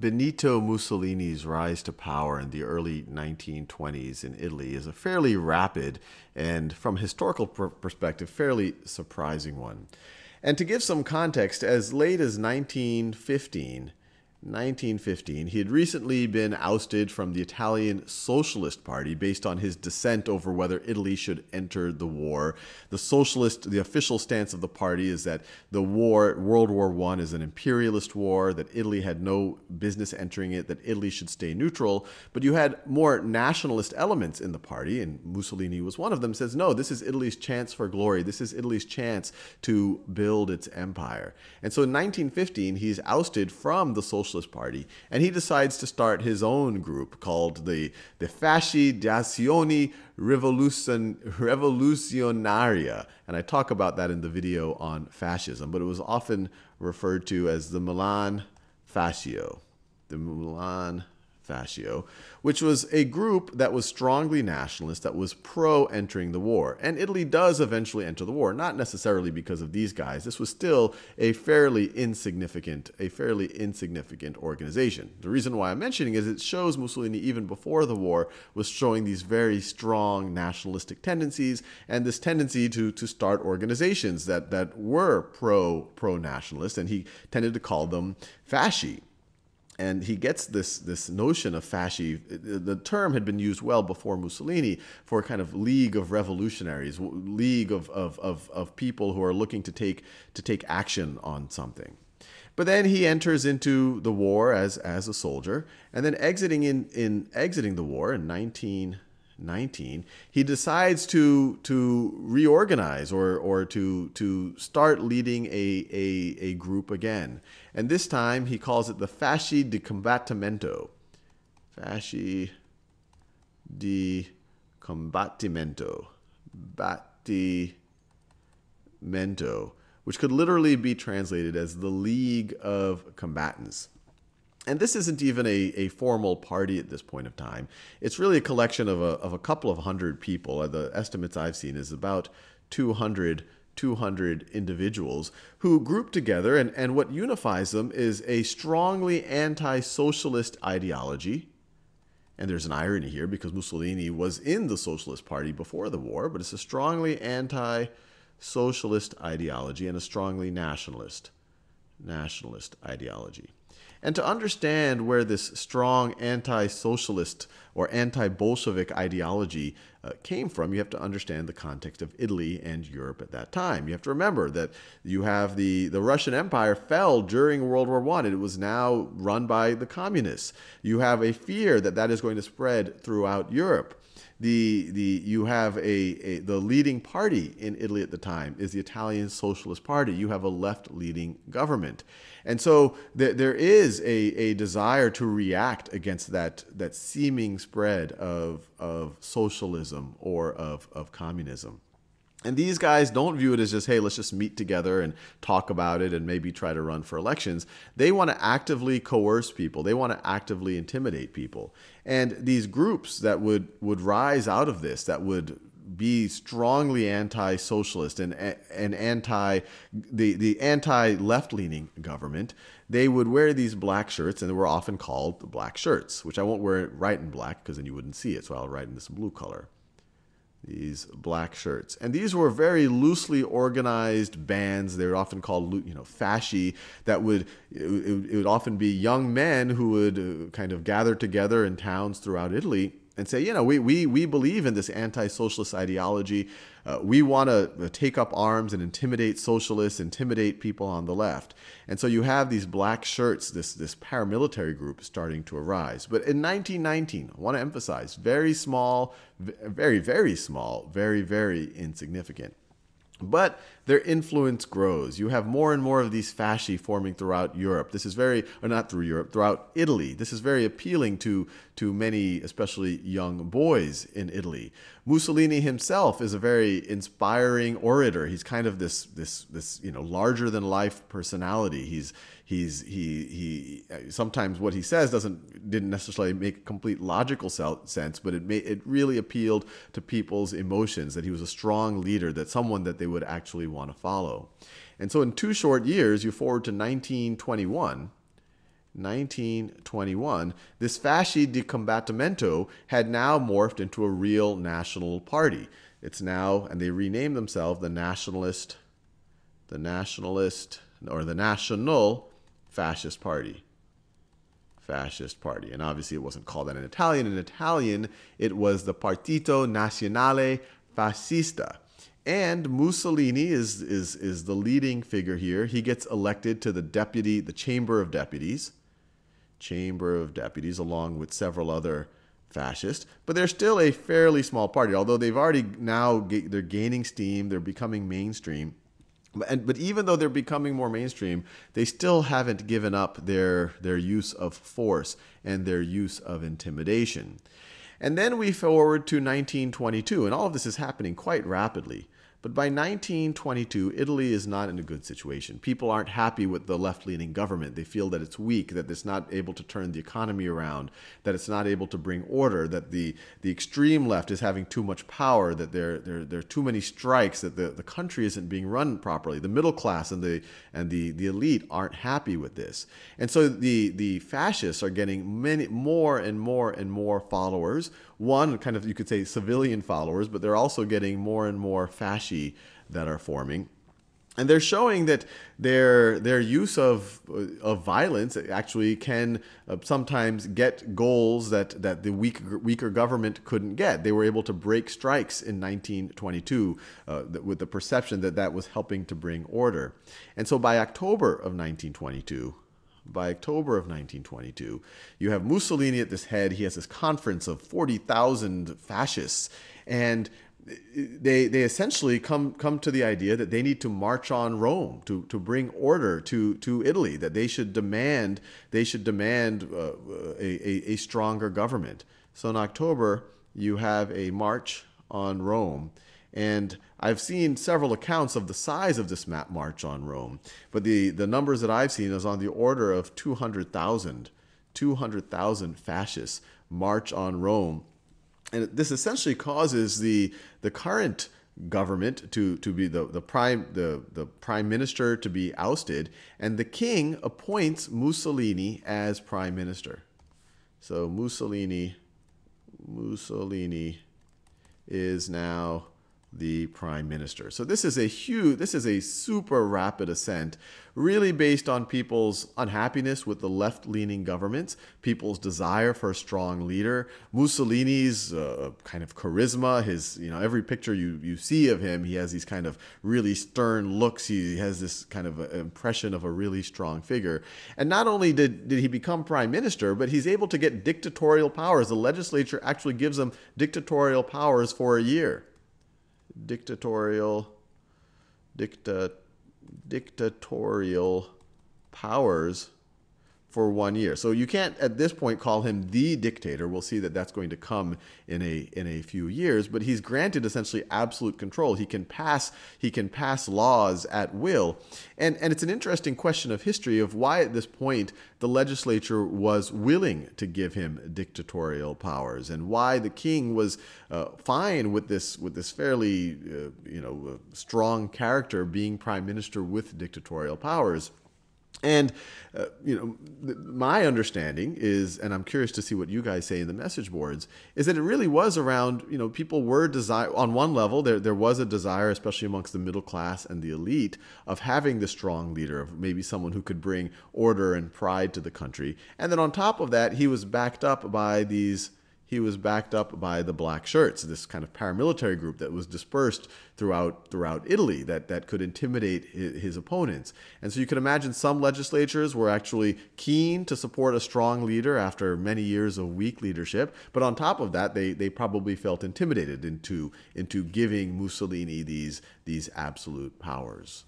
Benito Mussolini's rise to power in the early 1920s in Italy is a fairly rapid and, from historical perspective, fairly surprising one. And to give some context, as late as 1915, 1915, he had recently been ousted from the Italian Socialist Party based on his dissent over whether Italy should enter the war. The socialist, the official stance of the party is that the war, World War I, is an imperialist war, that Italy had no business entering it, that Italy should stay neutral. But you had more nationalist elements in the party, and Mussolini was one of them, says, no, this is Italy's chance for glory. This is Italy's chance to build its empire. And so in 1915, he's ousted from the Socialist Socialist Party, and he decides to start his own group called the the Fasci d'Azione Revolucion, Revoluzionaria, and I talk about that in the video on fascism, but it was often referred to as the Milan Fascio, the Milan Fascio, which was a group that was strongly nationalist, that was pro entering the war. And Italy does eventually enter the war, not necessarily because of these guys. This was still a fairly insignificant, a fairly insignificant organization. The reason why I'm mentioning is it shows Mussolini even before the war was showing these very strong nationalistic tendencies and this tendency to to start organizations that that were pro pro nationalist, and he tended to call them fasci and he gets this this notion of fasci. The term had been used well before Mussolini for a kind of league of revolutionaries, league of, of, of, of people who are looking to take to take action on something. But then he enters into the war as as a soldier, and then exiting in in exiting the war in 19 19, he decides to to reorganize or or to to start leading a, a, a group again. And this time he calls it the Fasci di Combattimento. Fasci di Combattimento. Battimento, which could literally be translated as the League of Combatants and this isn't even a, a formal party at this point of time. It's really a collection of a, of a couple of hundred people. Uh, the estimates I've seen is about 200, 200 individuals who group together, and, and what unifies them is a strongly anti socialist ideology. And there's an irony here because Mussolini was in the Socialist Party before the war, but it's a strongly anti socialist ideology and a strongly nationalist nationalist ideology. And to understand where this strong anti socialist or anti Bolshevik ideology uh, came from, you have to understand the context of Italy and Europe at that time. You have to remember that you have the, the Russian Empire fell during World War I, and it was now run by the communists. You have a fear that that is going to spread throughout Europe the the you have a, a, the leading party in Italy at the time is the Italian Socialist Party. You have a left leading government, and so th- there is a, a desire to react against that that seeming spread of of socialism or of of communism. And these guys don't view it as just, hey, let's just meet together and talk about it and maybe try to run for elections. They want to actively coerce people. They want to actively intimidate people. And these groups that would, would rise out of this, that would be strongly anti-socialist and, and anti the, the anti left-leaning government, they would wear these black shirts, and they were often called the black shirts, which I won't wear it right in black because then you wouldn't see it. So I'll write in this blue color these black shirts. And these were very loosely organized bands. They were often called, you know, fasci, that would, it would often be young men who would uh, kind of gather together in towns throughout Italy and say, you know, we, we, we believe in this anti socialist ideology. Uh, we want to uh, take up arms and intimidate socialists, intimidate people on the left. And so you have these black shirts, this, this paramilitary group starting to arise. But in 1919, I want to emphasize very small, very, very small, very, very insignificant. But their influence grows. You have more and more of these fasci forming throughout Europe. This is very, or not through Europe, throughout Italy. This is very appealing to, to many, especially young boys in Italy. Mussolini himself is a very inspiring orator. He's kind of this, this, this, you know, larger than life personality. He's, he's he he sometimes what he says doesn't didn't necessarily make complete logical sense but it it really appealed to people's emotions that he was a strong leader that someone that they would actually want to follow and so in two short years you forward to 1921 1921, this Fasci di Combattimento had now morphed into a real national party. It's now, and they renamed themselves the Nationalist, the Nationalist, or the National Fascist Party. Fascist Party. And obviously, it wasn't called that in Italian. In Italian, it was the Partito Nazionale Fascista. And Mussolini is, is, is the leading figure here. He gets elected to the deputy, the Chamber of Deputies. Chamber of Deputies, along with several other fascists. But they're still a fairly small party, although they've already now they're gaining steam. They're becoming mainstream. And, but even though they're becoming more mainstream, they still haven't given up their their use of force and their use of intimidation. And then we forward to 1922, and all of this is happening quite rapidly. But by 1922, Italy is not in a good situation. People aren't happy with the left leaning government. They feel that it's weak, that it's not able to turn the economy around, that it's not able to bring order, that the, the extreme left is having too much power, that there, there, there are too many strikes, that the, the country isn't being run properly. The middle class and, the, and the, the elite aren't happy with this. And so the, the fascists are getting many more and more and more followers one kind of you could say civilian followers, but they're also getting more and more fasci that are forming. And they're showing that their their use of of violence actually can uh, sometimes get goals that, that the weak, weaker government couldn't get. They were able to break strikes in 1922 uh, with the perception that that was helping to bring order. And so by October of 1922, by October of 1922. You have Mussolini at this head. He has this conference of 40,000 fascists. And they, they essentially come, come to the idea that they need to march on Rome to, to bring order to, to Italy, that they should demand, they should demand uh, a, a, a stronger government. So in October, you have a march on Rome. And I've seen several accounts of the size of this map march on Rome, but the, the numbers that I've seen is on the order of 200,000. 200,000 fascists march on Rome. And this essentially causes the, the current government to, to be the, the prime the, the prime minister to be ousted, and the king appoints Mussolini as prime minister. So Mussolini Mussolini is now the prime minister. So this is a huge, this is a super rapid ascent, really based on people's unhappiness with the left-leaning governments, people's desire for a strong leader, Mussolini's uh, kind of charisma, his, you know, every picture you, you see of him, he has these kind of really stern looks. He has this kind of impression of a really strong figure. And not only did, did he become prime minister, but he's able to get dictatorial powers. The legislature actually gives him dictatorial powers for a year dictatorial dicta, dictatorial powers for one year. So you can't at this point call him the dictator. We'll see that that's going to come in a in a few years, but he's granted essentially absolute control. He can pass he can pass laws at will. And and it's an interesting question of history of why at this point the legislature was willing to give him dictatorial powers and why the king was uh, fine with this with this fairly uh, you know uh, strong character being prime minister with dictatorial powers. And uh, you know, my understanding is, and I'm curious to see what you guys say in the message boards, is that it really was around. You know, people were desire on one level. There there was a desire, especially amongst the middle class and the elite, of having the strong leader, of maybe someone who could bring order and pride to the country. And then on top of that, he was backed up by these he was backed up by the black shirts, this kind of paramilitary group that was dispersed throughout throughout Italy that, that could intimidate his, opponents. And so you can imagine some legislatures were actually keen to support a strong leader after many years of weak leadership. But on top of that, they, they probably felt intimidated into, into giving Mussolini these, these absolute powers.